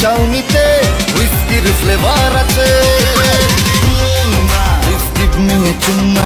চাউনিতে হুইস্কির ফ্লেভার আছে হুইস্কির নিয়ে চুম্মা